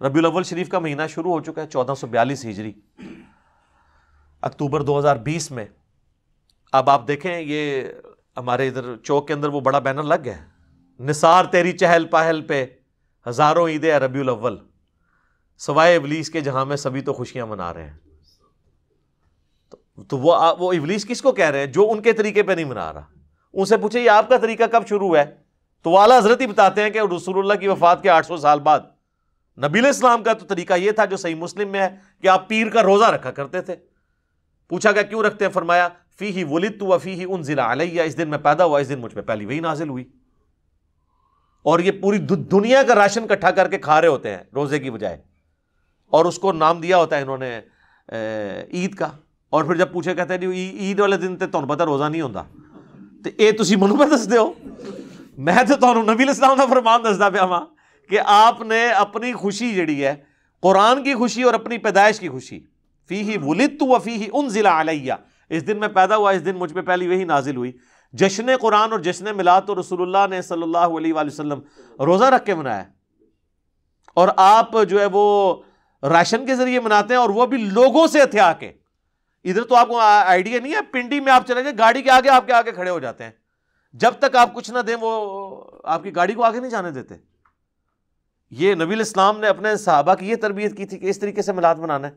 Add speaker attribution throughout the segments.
Speaker 1: रबी अव्वल शरीफ का महीना शुरू हो चुका है चौदह सौ बयालीस हिजरी। अक्टूबर 2020 में। अब आप देखें ये हमारे इधर चौक के अंदर वो बड़ा बैनर लग गया निसार तेरी चहल पहल पे हज़ारों ईद रबी अव्वल। सवाए इबलीस के जहाँ में सभी तो खुशियाँ मना रहे हैं। तो, तो वो वो इबलीस किसको कह रहे हैं? जो उनके तरीके पे नहीं मना रहा। उनसे पूछे ये आपका तरीका कब शुरू है? तो वाला हज़रत ही बताते हैं कि रसूलुल्लाह की वफात के 800 साल बाद नबील इस्लाम का तो तरीका यह था जो सही मुस्लिम में है कि आप पीर का रोज़ा रखा करते थे। पूछा गया, क्यों रखते हैं? फरमाया फ़ी ही वलिद तो फ़ी ही उन जिला अलैया, इस दिन में पैदा हुआ, इस दिन मुझ पर पहली वही नाजिल हुई। और ये पूरी दुनिया का राशन इकट्ठा करके खा रहे होते हैं, रोज़े की बजाय। और उसको नाम दिया होता है इन्होंने ईद का। और फिर जब पूछे, कहते हैं, जी ईद वाले दिन तो तुम पता रोज़ा नहीं होता तो ये तुम मनु पे दसते हो? मैं तो तुम नबी इस्लाम का फरमान दसदा पाया वहाँ कि आपने अपनी खुशी जड़ी है, कुरान की खुशी और अपनी पैदाइश की खुशी। फ़ी ही वलिद तो फ़ी ही उन ज़िला अलैया। इस दिन मैं पैदा हुआ, इस दिन मुझ पर पहली वही नाजिल हुई। जश्न कुरान और जश्न मिलाद तो रसूलुल्लाह ने सल्लल्लाहु अलैहि वसल्लम रोज़ा रख के मनाया। और आप जो है वो राशन के ज़रिए मनाते हैं और वो भी लोगों से हथिया के। इधर तो आपको आइडिया नहीं है, पिंडी में आप चले जाए, गाड़ी के आगे आपके आगे खड़े हो जाते हैं। जब तक आप कुछ ना दें, वो आपकी गाड़ी को आगे नहीं जाने देते। ये नबी इस्लाम ने अपने साहबा की ये तरबियत की थी कि इस तरीके से मिलाद बनाना है।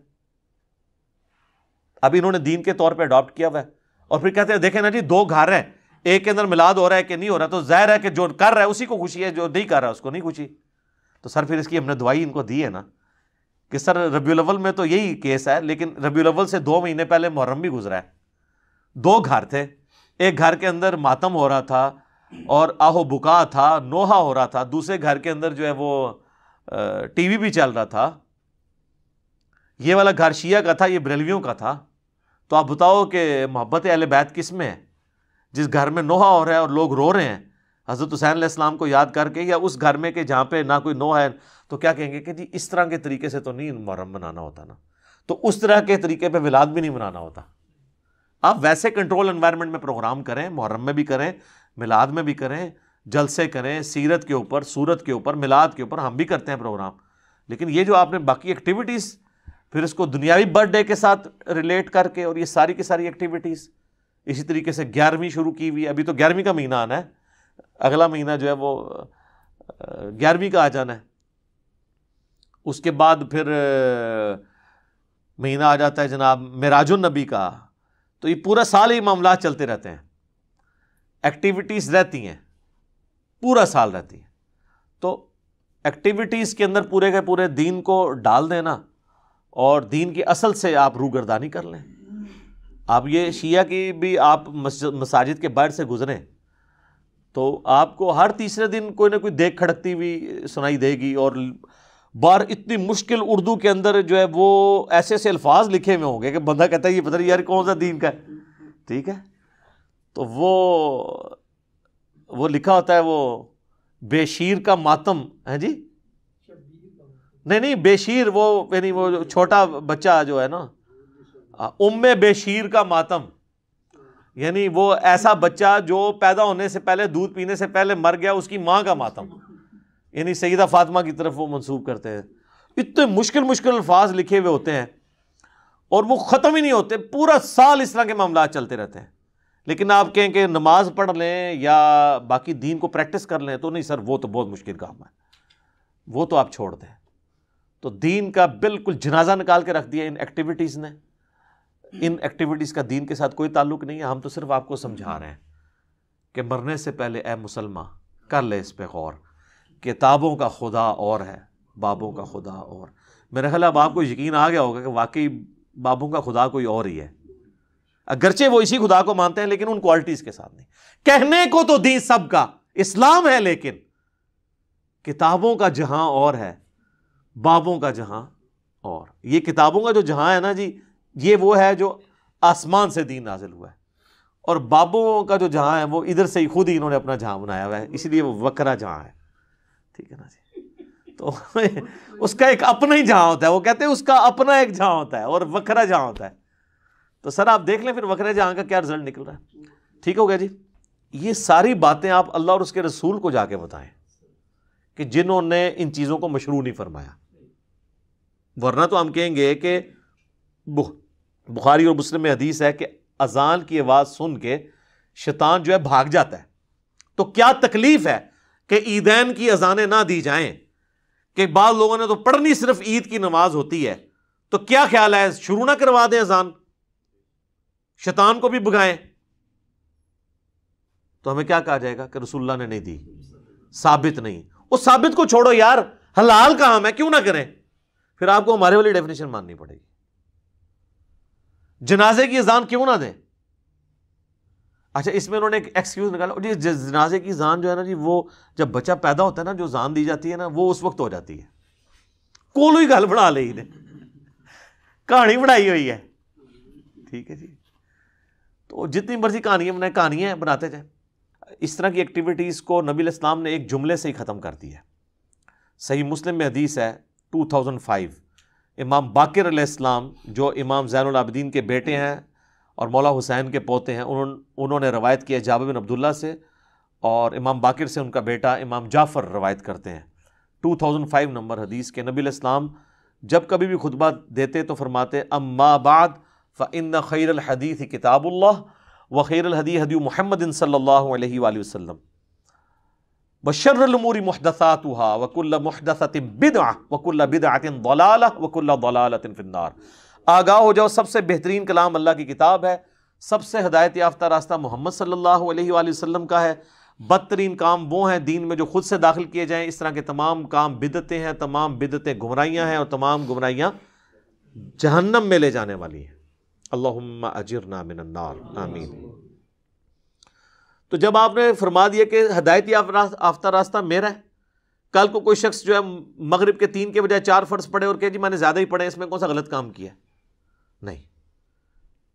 Speaker 1: अब इन्होंने दीन के तौर पे अडॉप्ट किया हुआ है। और फिर कहते हैं, देखें ना जी, दो घर हैं। एक के अंदर मिलाद हो रहा है कि नहीं हो रहा तो ज़ाहिर है कि जो कर रहा है, उसी को खुशी है, जो नहीं कर रहा है, उसको नहीं खुशी। तो सर, फिर इसकी हमने दवाई इनको दी है ना कि सर रबी अव्वल में तो यही केस है, लेकिन रबी अव्वल से दो महीने पहले मुहर्रम भी गुजरा है। दो घर थे। एक घर के अंदर मातम हो रहा था और आहो बुका था, नोहा हो रहा था, दूसरे घर के अंदर जो है वो टीवी भी चल रहा था। ये वाला घर शिया का था, ये बरेलवियों का था। तो आप बताओ कि मोहब्बत अल बैत किसमें है? जिस घर में नोहा हो रहा है और लोग रो रहे हैं। हज़रत हुसैन इस्लाम को याद करके या उस घर में कि जहाँ पे ना कोई नोहा है तो क्या कहेंगे कि जी, इस तरह के तरीके से तो नहीं मुहर्रम बनाना होता ना। तो उस तरह के तरीके पे विलाद भी नहीं बनाना होता। आप वैसे कंट्रोल इन्वायरमेंट में प्रोग्राम करें, मुहर्रम में भी करें मिलाद में भी करें, जलसे करें, सीरत के ऊपर, सूरत के ऊपर, मिलाद के ऊपर हम भी करते हैं प्रोग्राम लेकिन ये जो आपने बाकी एक्टिविटीज़ फिर इसको दुनियावी बर्थडे के साथ रिलेट करके और ये सारी की सारी एक्टिविटीज़ इसी तरीके से ग्यारहवीं शुरू की हुई है। अभी तो ग्यारहवीं का महीना आना है। अगला महीना जो है वो ग्यारहवीं का आ जाना है। उसके बाद फिर महीना आ जाता है जनाब मेराजुल नबी का। तो ये पूरा साल ही मामला चलते रहते हैं। एक्टिविटीज़ रहती हैं, पूरा साल रहती है। तो एक्टिविटीज़ के अंदर पूरे के पूरे दीन को डाल देना और दीन की असल से आप रूगरदानी कर लें। आप ये शिया की भी आप मसाजिद के बाहर से गुजरें तो आपको हर तीसरे दिन कोई ना कोई देख खड़कती हुई सुनाई देगी और बार इतनी मुश्किल उर्दू के अंदर जो है वो ऐसे ऐसे अल्फाज लिखे हुए होंगे कि बंदा कहता है, ये पता नहीं यार कौन सा दीन का ठीक है? तो वो वो लिखा होता है वो, बेशीर का मातम, है जी? नहीं नहीं, बेशीर वो, यानी वो छोटा बच्चा जो है ना उम्मे बेशीर का मातम। यानी वो ऐसा बच्चा जो पैदा होने से पहले, दूध पीने से पहले मर गया, उसकी माँ का मातम। यानी सईदा फातिमा की तरफ़ वो मंसूब करते हैं। इतने मुश्किल मुश्किल अल्फाज लिखे हुए होते हैं, और वो ख़त्म ही नहीं होते, पूरा साल इस तरह के मामला चलते रहते हैं। लेकिन आप कहें कि नमाज़ पढ़ लें या बाकी दीन को प्रैक्टिस कर लें तो नहीं सर, वो तो बहुत मुश्किल काम है। वो तो आप छोड़ दें। तो दीन का बिल्कुल जनाजा निकाल के रख दिया इन एक्टिविटीज़ ने। इन एक्टिविटीज़ का दीन के साथ कोई ताल्लुक नहीं है। हम तो सिर्फ़ आपको समझा रहे हैं कि मरने से पहले ए मुसलमान, कर ले इस पर गौर किताबों का खुदा और है, बाबों का खुदा और। मेरा ख्याल अब आपको यकीन आ गया होगा कि वाकई बाबों का खुदा कोई और ही है। अगरचे वो इसी खुदा को मानते हैं, लेकिन उन क्वालिटीज़ के साथ नहीं। कहने को तो दी सबका, इस्लाम है लेकिन, किताबों का जहाँ और है, बाबों का जहाँ और। ये किताबों का जो जहाँ है ना जी, ये वो है जो आसमान से दीन नाजिल हुआ है। और बाबों का जो जहाँ है, वो इधर से ही खुद ही इन्होंने अपना जहाँ बनाया हुआ है, इसलिए वो वकरा जहाँ है। ठीक है ना जी? तो उसका एक अपना ही जहाँ होता है, वो कहते हैं उसका अपना एक जहाँ होता है और वकरा जहाँ होता है। तो सर आप देख लें, फिर वकरे जहाँ का क्या रिज़ल्ट निकल रहा है। ठीक हो गया जी? ये सारी बातें आप अल्लाह और उसके रसूल को जाके बताएँ कि जिन्होंने इन चीज़ों को मशरू नहीं फरमाया। वरना तो हम कहेंगे कि बुखारी और मुस्लिम में हदीस है कि अजान की आवाज़ सुन के शैतान जो है भाग जाता है। तो क्या तकलीफ़ है कि ईदैन की अजानें ना दी जाएँ? कि बाद लोगों ने तो पढ़नी सिर्फ़ ईद की नमाज़ होती है। तो क्या ख्याल है? शुरू ना करवा दें अजान। शैतान को भी भगाएँ। तो हमें क्या कहा जाएगा कि रसुल्ला ने नहीं दी? साबित नहीं। उस साबित को छोड़ो यार। हलाल काम है क्यों ना करें? फिर आपको हमारे वाली डेफिनेशन माननी पड़ेगी। जनाजे की अजान क्यों ना दें? अच्छा इसमें उन्होंने एक एक्सक्यूज निकाला। जी जनाजे की जान जो है ना जी, वो जब बच्चा पैदा होता है ना, जो जान दी जाती है ना, वो उस वक्त हो जाती है। कोलो ही गल बना ली कहानी बनाई हुई है। ठीक है जी। तो जितनी मर्ज़ी कहानियाँ बनाए, कहानियाँ बनाते जाए। इस तरह की एक्टिविटीज़ को नबी इस्लाम ने एक जुमले से ही ख़त्म कर दिया सही मुस्लिम में हदीस है 2005 इमाम बाकर इस्लाम जो इमाम जैनआबदीन के बेटे हैं और मौला हुसैन के पोते हैं उन्होंने उन्होंने रवायत किया जाब बिन अब्दुल्ला से और इमाम बाकिर से उनका बेटा इमाम जाफ़र रवायत करते हैं। 2005 नंबर हदीस के नबी इस्लाम जब कभी भी खुतबा देते तो फरमाते, अम्मा बाद फ़िन खैर हदीस किताबुल्ला व खैर हदी हदी महमद सल्ला वसम बशर्रमूरी महदसातहा वकुल्ल महदसत बिदा वकुल्ल बिदातिन दलाल वकुल्ल दलालतिन फिन्नार आगाह हो जाओ सबसे बेहतरीन कलाम अल्लाह की किताब है सबसे हदायत याफ्ता रास्ता मोहम्मद सल्लल्लाहु अलैहि वसल्लम का है बदतरीन काम वो हैं दीन में जो खुद से दाखिल किए जाएँ इस तरह के तमाम काम बिदतें हैं तमाम बिदतें गुमराइयाँ हैं और तमाम गुमराइयाँ जहन्नम में ले जाने वाली हैं अल्लाह अजिर मिनन्नार आमीन। तो जब आपने फरमा दिया कि हदायत याफ्ता रास्ता मेरा है कल को कोई शख्स जो है मगरिब के तीन के बजाय चार फ़र्ज़ पढ़े और कहे जी मैंने ज़्यादा ही पढ़े इसमें कौन सा गलत काम किया? नहीं।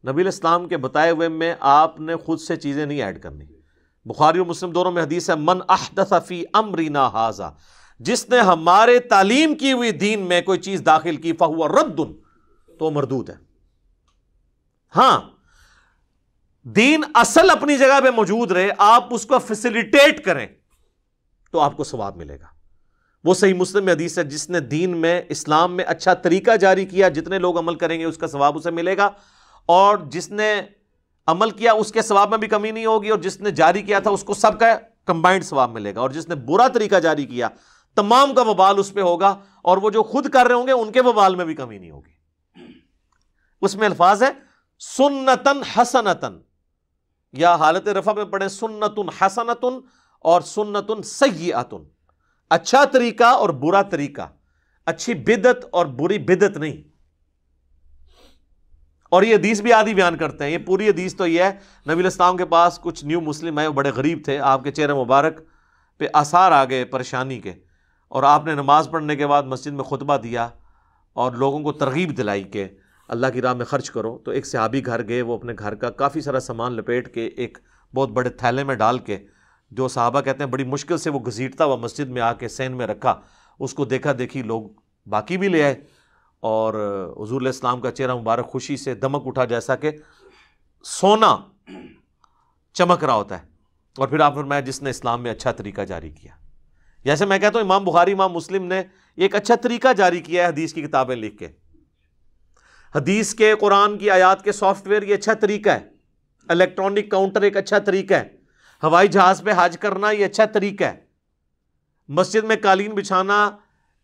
Speaker 1: नबी इस्लाम के बताए हुए में आपने खुद से चीज़ें नहीं ऐड करनी। बुखारी और मुस्लिम दोनों में हदीस है मन अहदफी अमरीना हाजा जिसने हमारे तालीम की हुई दीन में कोई चीज़ दाखिल की फहुआ रद्दुन तो मरदूद है। हाँ, दीन असल अपनी जगह पे मौजूद रहे, आप उसको फैसिलिटेट करें तो आपको सवाब मिलेगा। वो सही मुस्लिम हदीस है, जिसने दीन में, इस्लाम में अच्छा तरीका जारी किया, जितने लोग अमल करेंगे उसका सवाब उसे मिलेगा, और जिसने अमल किया उसके सवाब में भी कमी नहीं होगी, और जिसने जारी किया था उसको सबका कंबाइंड सवाब मिलेगा, और जिसने बुरा तरीका जारी किया, तमाम का बबाल उस पर होगा, और वो जो खुद कर रहे होंगे, उनके बबाल में भी कमी नहीं होगी। उसमें अल्फाज है सुन्नतन हसनतन। या हालत रफा में पढ़े, सुन्नतुन हसनतुन और सुन्नतुन सय्यतुन अच्छा तरीका और बुरा तरीका। अच्छी बिदत और बुरी बिदत नहीं। और ये हदीस भी आदि बयान करते हैं। ये पूरी हदीस तो ये है, नबी इस्लाम के पास कुछ न्यू मुस्लिम वो बड़े गरीब थे। आपके चेहरे मुबारक पे आसार आ गए परेशानी के। और आपने नमाज़ पढ़ने के बाद मस्जिद में खुतबा दिया और लोगों को तरगीब दिलाई कि। अल्लाह की राह में ख़र्च करो। तो एक सहाबी घर गए, वो अपने घर का काफ़ी सारा सामान लपेट के एक बहुत बड़े थैले में डाल के, जो साहबा कहते हैं, बड़ी मुश्किल से वो घसीटता हुआ मस्जिद में आके सैन में रखा। उसको देखा, देखी, लोग बाकी भी ले आए और हजूर इस्लाम का चेहरा मुबारक खुशी से दमक उठा, जैसा कि सोना चमक रहा होता है। और फिर आप मैं जिसने इस्लाम में अच्छा तरीका जारी किया। जैसे मैं कहता हूँ, इमाम बुखारी, इमाम मुस्लिम ने एक अच्छा तरीका जारी किया है हदीस की किताबें लिख के। हदीस के, कुरान की, आयात के सॉफ्टवेयर ये अच्छा तरीका है। इलेक्ट्रॉनिक काउंटर एक अच्छा तरीका है। हवाई जहाज़ पे हज करना ये अच्छा तरीका है। मस्जिद में कालीन बिछाना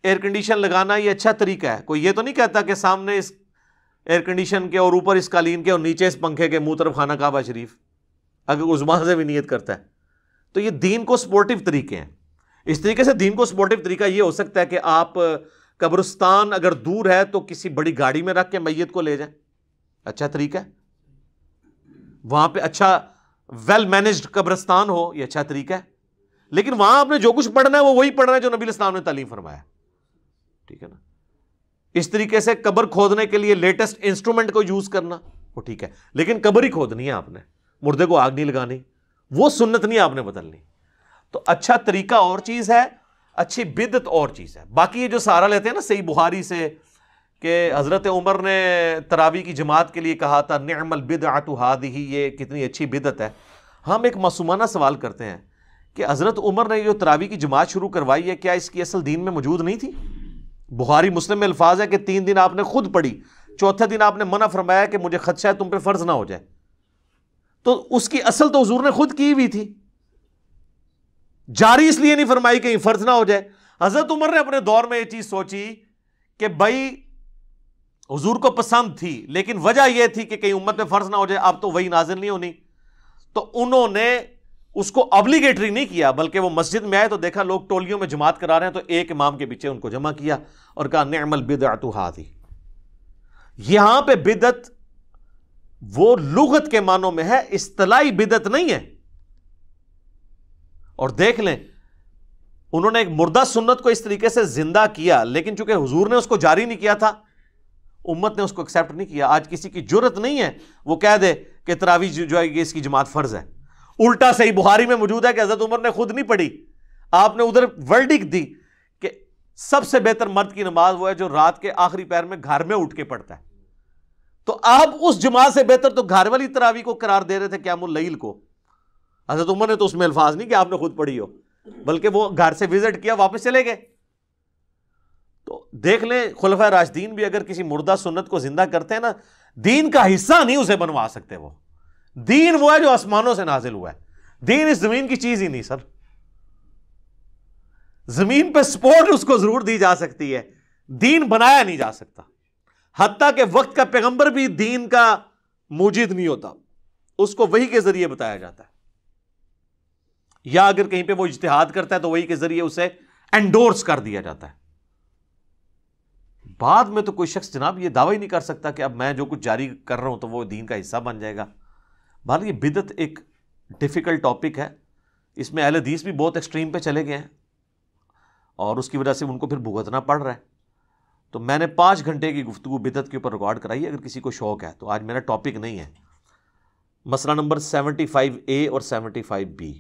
Speaker 1: एयर कंडीशन लगाना ये अच्छा तरीका है। कोई ये तो नहीं कहता कि सामने इस एयर कंडीशन के और ऊपर इस कालीन के और नीचे इस पंखे के मुँह तरफ़ खाना काबा शरीफ। अगर उजमा से भी नीयत करता है। तो ये दीन को सपोर्टिव तरीके हैं। इस तरीके से दीन को सपोर्टिव तरीका ये हो सकता है कि आप कब्रस्तान अगर दूर है तो किसी बड़ी गाड़ी में रख के मैयत को ले जाए। अच्छा तरीका वहाँ पे अच्छा वेल मैनेज्ड कब्रस्तान हो यह अच्छा तरीका है। लेकिन वहाँ आपने जो कुछ पढ़ना है, वो वही पढ़ना है जो नबी इस्लाम ने तालीम फरमाया। ठीक है ना? इस तरीके से कब्र खोदने के लिए लेटेस्ट इंस्ट्रूमेंट को यूज़ करना, वो ठीक है। लेकिन कब्र ही खोदनी है आपने। मुर्दे को आग नहीं लगानी, वो सुन्नत नहीं आपने बदलनी। तो अच्छा तरीका और चीज़ है अच्छी बिदत और चीज़ है। बाकी ये जो सहारा लेते हैं ना, सही बुहारी से कि हज़रत उमर ने तरावी की जमात के लिए कहा था, नमल बिद आतु हाद ही ये कितनी अच्छी बिदत है। हम एक मासूमाना सवाल करते हैं कि हज़रत उमर ने जो तरावी की जमात शुरू करवाई है, क्या इसकी असल दीन में मौजूद नहीं थी? बुखारी मुस्लिम में अल्फाज है कि तीन दिन आपने खुद पढ़ी, चौथे दिन आपने मना फरमाया कि मुझे खदशा है, तुम पे फ़र्ज़ ना हो जाए। तो उसकी असल तो हजूर ने खुद की हुई थी। जारी इसलिए नहीं फरमाई कहीं फ़र्ज़ ना हो जाए। हज़रत उमर ने अपने दौर में यह चीज़ सोची कि भाई, हजूर को पसंद थी, लेकिन वजह यह थी कि कहीं उम्मत में फ़र्ज़ ना हो जाए, अब तो वही नाजिल नहीं होनी। तो उन्होंने उसको ऑब्लिगेटरी नहीं किया, बल्कि वो मस्जिद में आए तो देखा लोग टोलियों में जमात करा रहे हैं तो एक इमाम के पीछे उनको जमा किया और कहा, नमल बिदत हाथी यहाँ पे बिदत वो लुगत के मानों में है इस्तलाई बिदत नहीं है। और देख लें, उन्होंने एक मुर्दा सुन्नत को इस तरीके से ज़िंदा किया, लेकिन चूँकि हुजूर ने उसको जारी नहीं किया था, उम्मत ने उसको एक्सेप्ट नहीं किया। आज किसी की ज़रूरत नहीं है, वो कह दे कि तरावी जो है इसकी जमात फ़र्ज़ है। उल्टा सही बुहारी में मौजूद है कि हज़रत उमर ने खुद नहीं पढ़ी। आपने उधर वर्डिक दी कि सबसे बेहतर मर्द की नमाज़ वो है जो रात के आखिरी पैर में घर में उठ के पढ़ता है। तो आप उस जमात से बेहतर तो घर वाली तरावी को करार दे रहे थे क्यामुल लईल को? हज़रत उमर ने तो उसमें अल्फाज नहीं कि आपने खुद पढ़ी हो। बल्कि वो घर से विज़िट किया, वापस चले गए। तो देख लें, खुलफा राजदीन भी अगर किसी मुर्दा सुन्नत को ज़िंदा करते हैं ना, दीन का हिस्सा नहीं उसे बनवा सकते वो। दीन वो है जो आसमानों से नाजिल हुआ है। दीन इस ज़मीन की चीज़ ही नहीं, सर। ज़मीन पे सपोर्ट उसको ज़रूर दी जा सकती है। दीन बनाया नहीं जा सकता। हत्या के वक्त का पैगंबर भी दीन का मूजिद नहीं होता। उसको वही के ज़रिए बताया जाता है। या अगर कहीं पे वो इज्तिहाद करता है तो वही के ज़रिए उसे एंडोर्स कर दिया जाता है। बाद में तो कोई शख्स जनाब ये दावा ही नहीं कर सकता कि अब मैं जो कुछ जारी कर रहा हूँ तो वो दीन का हिस्सा बन जाएगा। बहर ये बिदत एक डिफ़िकल्ट टॉपिक है। इसमें अहल हदीस भी बहुत एक्सट्रीम पे चले गए हैं। और उसकी वजह से उनको फिर भुगतना पड़ रहा है। तो मैंने पाँच घंटे की गुफ्तु बिदत के ऊपर रिकॉर्ड कराई अगर किसी को शौक है तो आज मेरा टॉपिक नहीं है। मसला नंबर सेवेंटी फाइव ए और सेवेंटी फाइव बी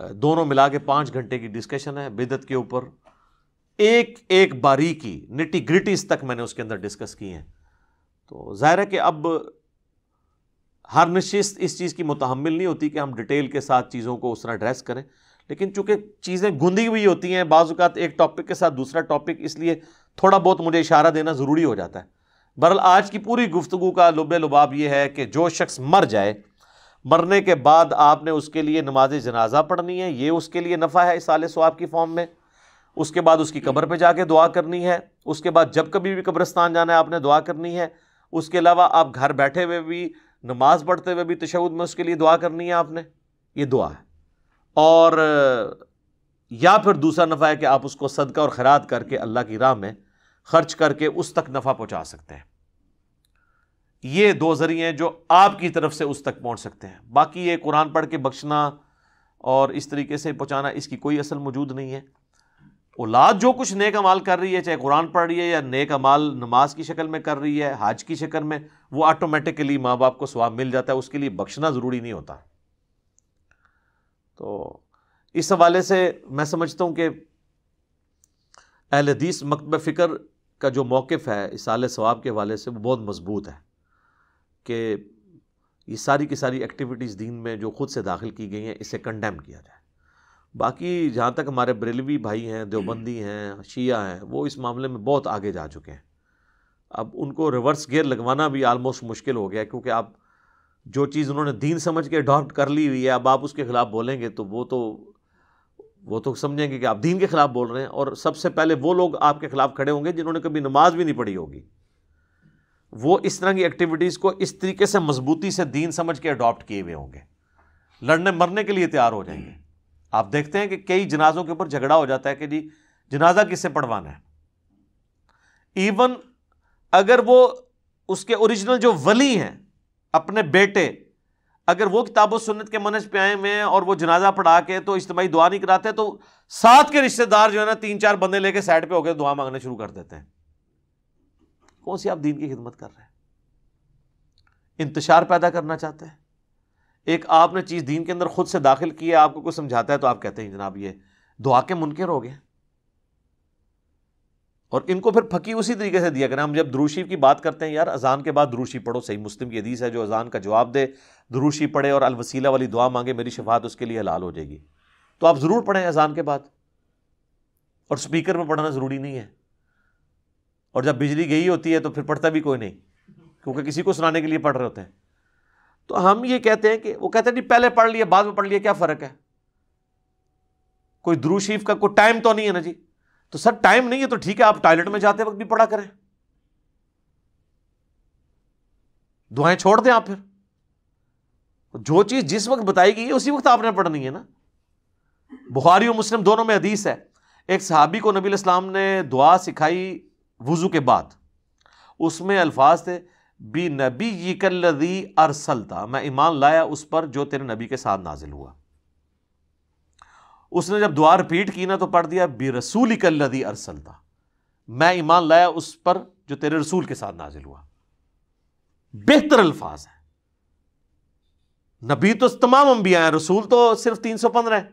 Speaker 1: दोनों मिला के पाँच घंटे की डिस्कशन है, बिदत के ऊपर। एक एक बारीकी निटी ग्रिटीज तक मैंने उसके अंदर डिस्कस की हैं। तो ज़ाहिर है कि अब हर निश्चित इस चीज़ की मुतहमल नहीं होती कि हम डिटेल के साथ चीज़ों को उस तरह ड्रेस करें। लेकिन चूँकि चीज़ें गुंदी हुई होती हैं बाज़ात एक टॉपिक के साथ दूसरा टॉपिक इसलिए थोड़ा बहुत मुझे इशारा देना ज़रूरी हो जाता है। बहरल आज की पूरी गुफ्तु का लुब लुबाब ये है कि जो शख्स मर जाए मरने के बाद आपने उसके लिए नमाज़ जनाजा पढ़नी है, ये उसके लिए नफ़ा है इस साल स्वाब की फॉर्म में। उसके बाद उसकी कब्र पे जाके दुआ करनी है, उसके बाद जब कभी भी कब्रस्तान जाना है आपने दुआ करनी है, उसके अलावा आप घर बैठे हुए भी नमाज़ पढ़ते हुए भी तशद में उसके लिए दुआ करनी है आपने, ये दुआ है। और, या फिर दूसरा नफ़ा है कि आप उसको सदका और खैरात करके अल्लाह की राह में खर्च करके उस तक नफ़ा पहुँचा सकते हैं। ये दो ज़रिए हैं जो आपकी तरफ़ से उस तक पहुँच सकते हैं। बाकी ये कुरान पढ़ के बख्शना और इस तरीके से पहुंचाना, इसकी कोई असल मौजूद नहीं है। औलाद जो कुछ नेक अमाल कर रही है, चाहे कुरान पढ़ रही है या नेक अमाल नमाज़ की शक्ल में कर रही है, हज की शक्ल में, वो ऑटोमेटिकली माँ बाप को स्वाब मिल जाता है, उसके लिए बख्शना ज़रूरी नहीं होता। तो इस हवाले से मैं समझता हूँ कि अहल हदीस मकब फ़िक्र का जो मौक़ है इसाल सवाब के हवाले से, वो बहुत मज़बूत है। कि ये सारी की सारी एक्टिविटीज़ दीन में जो खुद से दाखिल की गई हैं, इसे कंडेम किया जाए। बाकी जहाँ तक हमारे बरेलवी भाई हैं, देवबंदी हैं, शिया हैं, वो इस मामले में बहुत आगे जा चुके हैं। अब उनको रिवर्स गेयर लगवाना भी आलमोस्ट मुश्किल हो गया क्योंकि आप जो चीज़ उन्होंने दीन समझ के अडॉप्ट कर ली हुई है, अब आप उसके ख़िलाफ़ बोलेंगे तो वो तो वो तो समझेंगे कि आप दीन के ख़िलाफ़ बोल रहे हैं और सबसे पहले वो लोग आपके ख़िलाफ़ खड़े होंगे जिन्होंने कभी नमाज़ भी नहीं पढ़ी होगी। वो इस तरह की एक्टिविटीज़ को इस तरीके से मजबूती से दीन समझ के अडॉप्ट किए हुए होंगे। लड़ने मरने के लिए तैयार हो जाएँगे। आप देखते हैं कि कई जनाजों के ऊपर झगड़ा हो जाता है कि जी, जनाजा किससे पढ़वाना है? इवन अगर वो उसके ओरिजिनल जो वली हैं, अपने बेटे, अगर वो किताब सुन्नत के मनज पे आए हुए हैं और वो जनाजा पढ़ा के तो इज्तमाही दुआ नहीं कराते तो साथ के रिश्तेदार जो है ना, तीन चार बंदे लेके साइड पे होकर दुआ मांगना शुरू कर देते हैं। कौन सी आप दीन की खिदमत कर रहे हैं? इंतशार पैदा करना चाहते हैं? एक आपने चीज़ दीन के अंदर खुद से दाखिल की है, आपको कुछ समझाता है तो आप कहते हैं, जनाब, ये दुआ के मुनकर हो गए। और इनको फिर फकी उसी तरीके से दिया करें। हम जब द्रूशी की बात करते हैं, यार, अजान के बाद द्रूशी पढ़ो। सही मुस्लिम की हदीस है, जो अजान का जवाब दे, द्रूशी पढ़े और अलवसीला वाली दुआ मांगे, मेरी शफात उसके लिए हलाल हो जाएगी। तो आप ज़रूर पढ़ें अजान के बाद। और स्पीकर में पढ़ना ज़रूरी नहीं है। और जब बिजली गई होती है तो फिर पढ़ता भी कोई नहीं, क्योंकि किसी को सुनाने के लिए पढ़ रहे होते हैं। तो हम ये कहते हैं कि, वो कहते हैं, नहीं, पहले पढ़ लिया बाद में पढ़ लिया क्या फ़र्क है? कोई द्रू शरीफ का, कोई टाइम तो नहीं है ना जी। तो सर, टाइम नहीं है तो ठीक है, आप टॉयलेट में जाते वक्त भी पढ़ा करें। दुआएँ छोड़ दें आप फिर। जो चीज़ जिस वक्त बताई गई है, उसी वक्त आपने पढ़नी है ना। बुखारी और मुस्लिम दोनों में हदीस है। एक सहाबी को नबी इस्लाम ने दुआ सिखाई वज़ू के बाद। उसमें अल्फाज थे, बी नबी यकल्लदी अरसलता। मैं ईमान लाया उस पर जो तेरे नबी के साथ नाजिल हुआ। उसने जब दुआ रिपीट की ना तो पढ़ दिया, बी रसूल कल्लदी अरसलता। मैं ईमान लाया उस पर जो तेरे रसूल के साथ नाजिल हुआ। बेहतर अल्फाज है। नबी तो तमाम अंबिया हैं, रसूल तो सिर्फ़ तीन सौ पंद्रह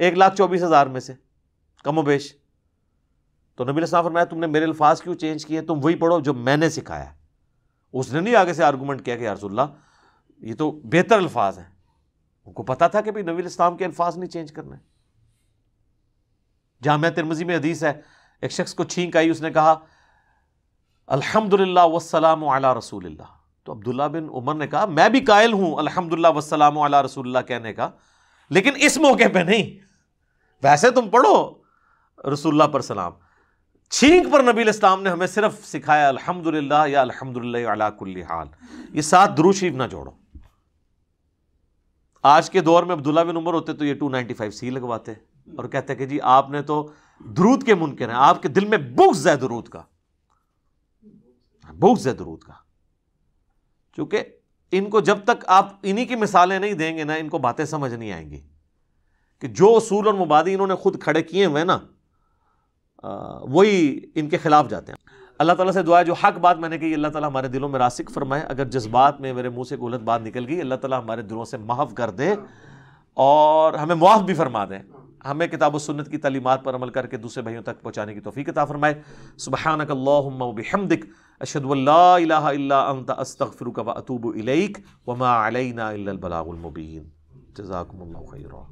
Speaker 1: एक लाख चौबीस हज़ार में से, कमो बेश। तो नबी इस्लाम फरमाया, तुमने मेरे अल्फाज क्यों चेंज किए? तुम वही पढ़ो जो मैंने सिखाया उसने नहीं आगे से आर्गूमेंट किया कि यारसुल्ला ये तो बेहतर अल्फाज हैं। उनको पता था कि भाई नबी इस्लाम के अल्फाज नहीं चेंज करना। जामिया तिरमजी में हदीस है, एक शख्स को छींक आई, उसने कहा, अल्हम्दुलिल्लाह वस्सलाम अला रसूलिल्लाह। तो अब्दुल्ला बिन उमर ने कहा, मैं भी कायल हूँ, अल्हम्दुलिल्लाह वस्सलाम अला रसूलिल्लाह, कहने का। लेकिन इस मौके पे नहीं। वैसे तुम पढ़ो रसूल्ला पर सलाम। छींक पर नबी इस्लाम ने हमें सिर्फ़ सिखाया, अल्हम्दुलिल्लाह या अल्हम्दुलिल्लाह अला कुल्ली हाल. ये सात द्रू शरीफ ना जोड़ो। आज के दौर में अब्दुल्ला बिन उमर होते तो ये 295 सी लगवाते और कहते कि जी, आपने तो दरूद के मुनकर हैं। आपके दिल में बुग्ज है दरूद का। बुग्ज है दरूद का। क्योंकि इनको जब तक आप इन्हीं की मिसालें नहीं देंगे ना, इनको बातें समझ नहीं आएँगी। कि जो असूल और मुबादी इन्होंने खुद खड़े किए हुए ना वही इनके खिलाफ जाते हैं। अल्लाह ताला से दुआ है, जो हक बात मैंने कही, अल्लाह ताला हमारे दिलों में रासिक फरमाए। अगर जज्बात में मेरे मुँह से गलत बात निकल गई, अल्लाह ताला हमारे दिलों से महफ कर दे और हमें मुआफ़ भी फरमा दे। हमें किताब सुन्नत की तलीमत पर अमल करके दूसरे भाइयों तक पहुँचाने की तोफ़ी किताब फरमाए। सुबहानकल्लाहमदिक अशदुल्लास्तफ़िर व अतूब इलैक वमा अलैना इल्लल बलागुल मुबीन। जज़ाकुमुल्लाहु खैरा